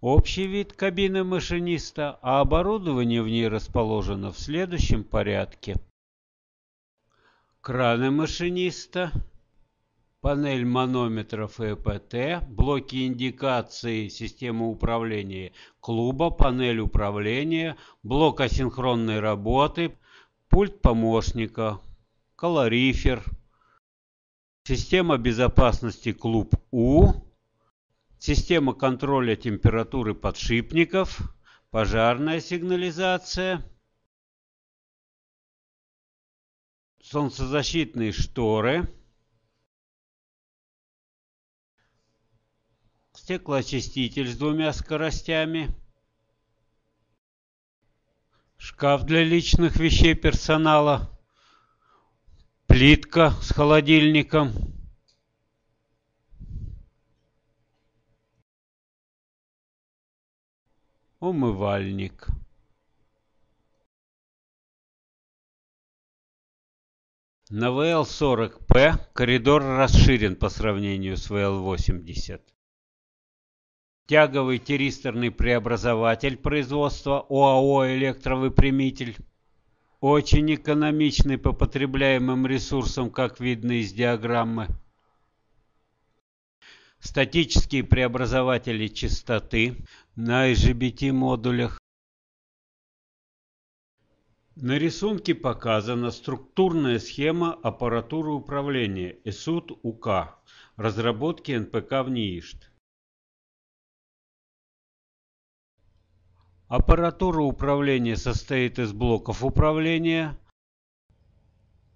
общий вид кабины машиниста, а оборудование в ней расположено в следующем порядке. Краны машиниста, панель манометров ЭПТ, блоки индикации системы управления клуба, панель управления, блок асинхронной работы, пульт помощника, колорифер, система безопасности клуб У, система контроля температуры подшипников, пожарная сигнализация, солнцезащитные шторы, стеклоочиститель с двумя скоростями, шкаф для личных вещей персонала, плитка с холодильником, умывальник. На ВЛ-40П коридор расширен по сравнению с ВЛ-80. Тяговый тиристорный преобразователь производства ОАО «Электровыпрямитель». Очень экономичный по потребляемым ресурсам, как видно из диаграммы. Статические преобразователи частоты на IGBT-модулях. На рисунке показана структурная схема аппаратуры управления ЭСУД-УК разработки НПК в НИИШТ. Аппаратура управления состоит из блоков управления,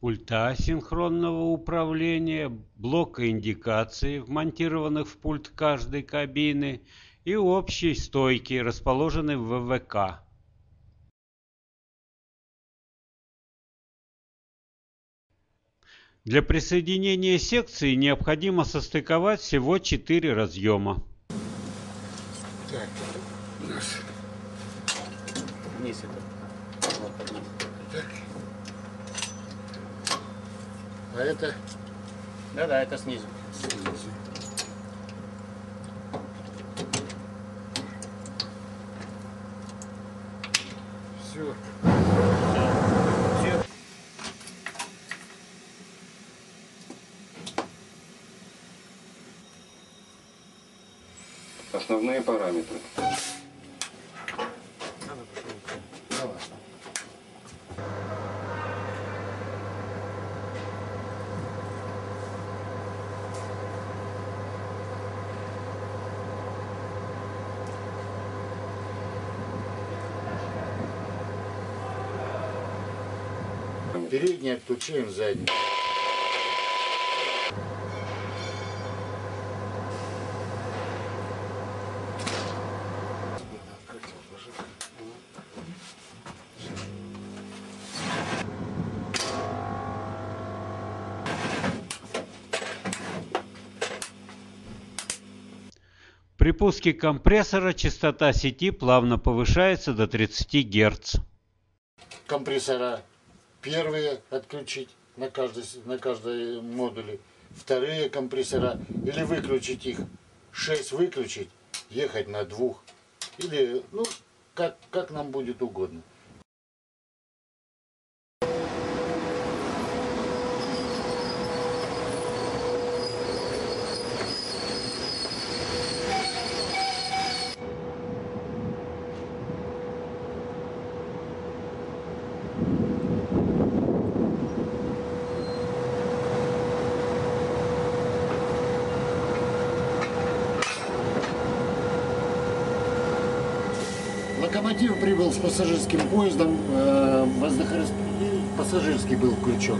пульта синхронного управления, блока индикации, вмонтированных в пульт каждой кабины, и общей стойки, расположенной в ВВК. Для присоединения секции необходимо состыковать всего 4 разъема. Так, наш. Вниз это. Вот, поднимай. Так. А это Да-да, это снизу. снизу. Все. Все. Основные параметры. Передний отключаем, задний. При пуске компрессора частота сети плавно повышается до 30 Гц. компрессора первые отключить на каждой, на каждой модуле, вторые компрессора или выключить их, 6 выключить, ехать на двух, или, ну, как, как нам будет угодно. Локомотив прибыл с пассажирским поездом, э, воздухораспределитель пассажирский был включен.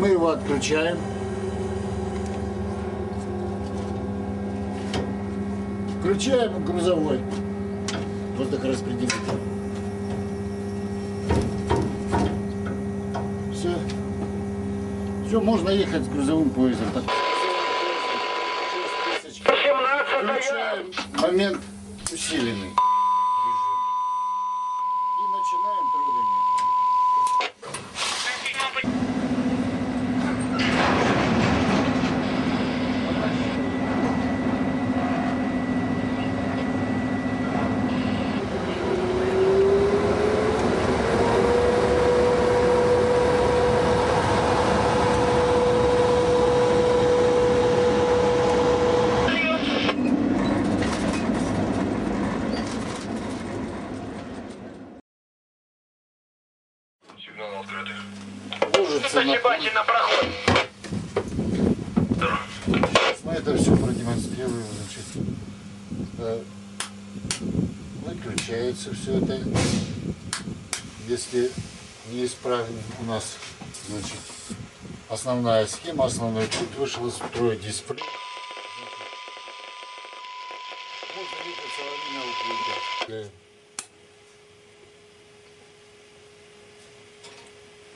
Мы его отключаем. Включаем грузовой воздухораспределитель. Все. Все, можно ехать с грузовым поездом. Включаем момент усиленный. Ложится на проход. Мы это все продемонстрируем, значит. Э, Выключается все это. Если неисправен у нас, значит, основная схема, основной путь вышел из строя дисплей.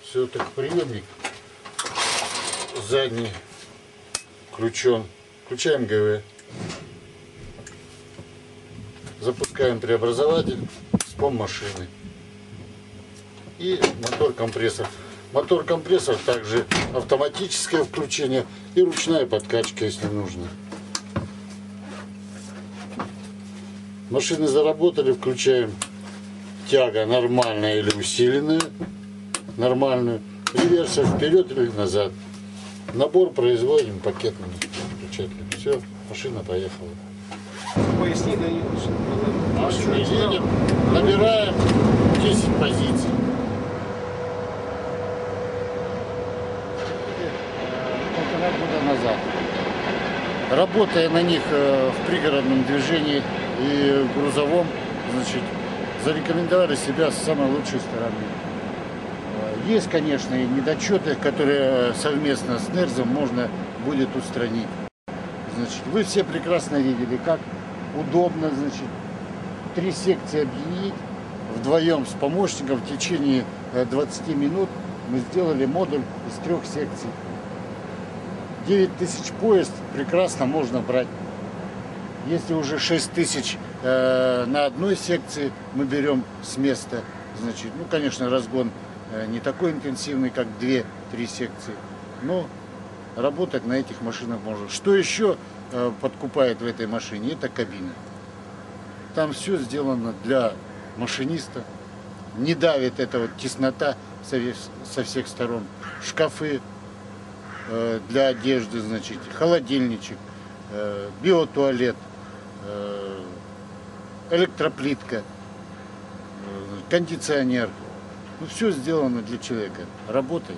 Все так приемник задний включен. Включаем ГВ. Запускаем преобразователь с пом машины. И мотор-компрессор. Мотор-компрессор также автоматическое включение и ручная подкачка, если нужно. Машины заработали, включаем тяга нормальная или усиленная. Нормальную. Реверсия вперед или назад. Набор производим пакетным включателем. Все, машина поехала. Поясни, да, Машина едем, набираем 10 позиций. Полтора года назад. Работая на них э, в пригородном движении и грузовом, значит, зарекомендовали себя с самой лучшей стороны. Э, Есть, конечно, и недочеты, которые совместно с НЕРЗом можно будет устранить. Значит, вы все прекрасно видели, как удобно, значит, три секции объединить вдвоем с помощником в течение э, 20 минут мы сделали модуль из трех секций. 9 тысяч поезд прекрасно можно брать. Если уже 6 тысяч э, на одной секции мы берем с места, значит, ну, конечно, разгон э, не такой интенсивный, как 2-3 секции, но работать на этих машинах можно. Что еще э, подкупает в этой машине? Это кабина. Там все сделано для машиниста. Не давит эта вот теснота со, всех сторон. Шкафы э, для одежды, значит, холодильничек, э, биотуалет, э, электроплитка, э, кондиционер. Ну, все сделано для человека. Работай.